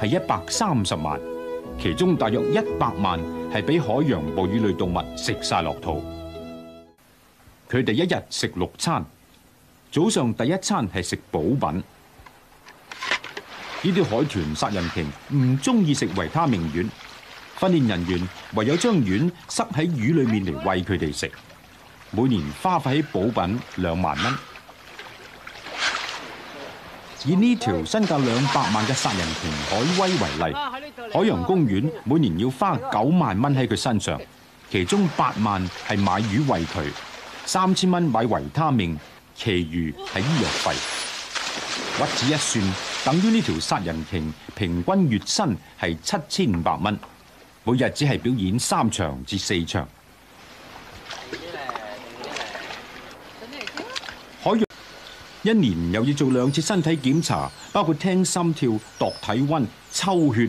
係一百三十萬，其中大約一百萬係俾海洋哺乳類動物食晒落肚。佢哋一日食六餐，早上第一餐係食補品。呢啲海豚殺人鲸唔中意食維他命丸，訓練人員唯有將丸塞喺魚裏面嚟餵佢哋食。每年花費喺補品兩萬蚊。以呢條身價兩百萬嘅殺人鯨海威為例，海洋公園每年要花九萬蚊喺佢身上，其中八萬係買魚喂佢，三千蚊買維他命，其餘係醫藥費。屈指一算，等於呢條殺人鯨平均月薪係七千五百蚊，每日只係表演三場至四場。一年又要做兩次身體檢查，包括聽心跳、度體温、抽血、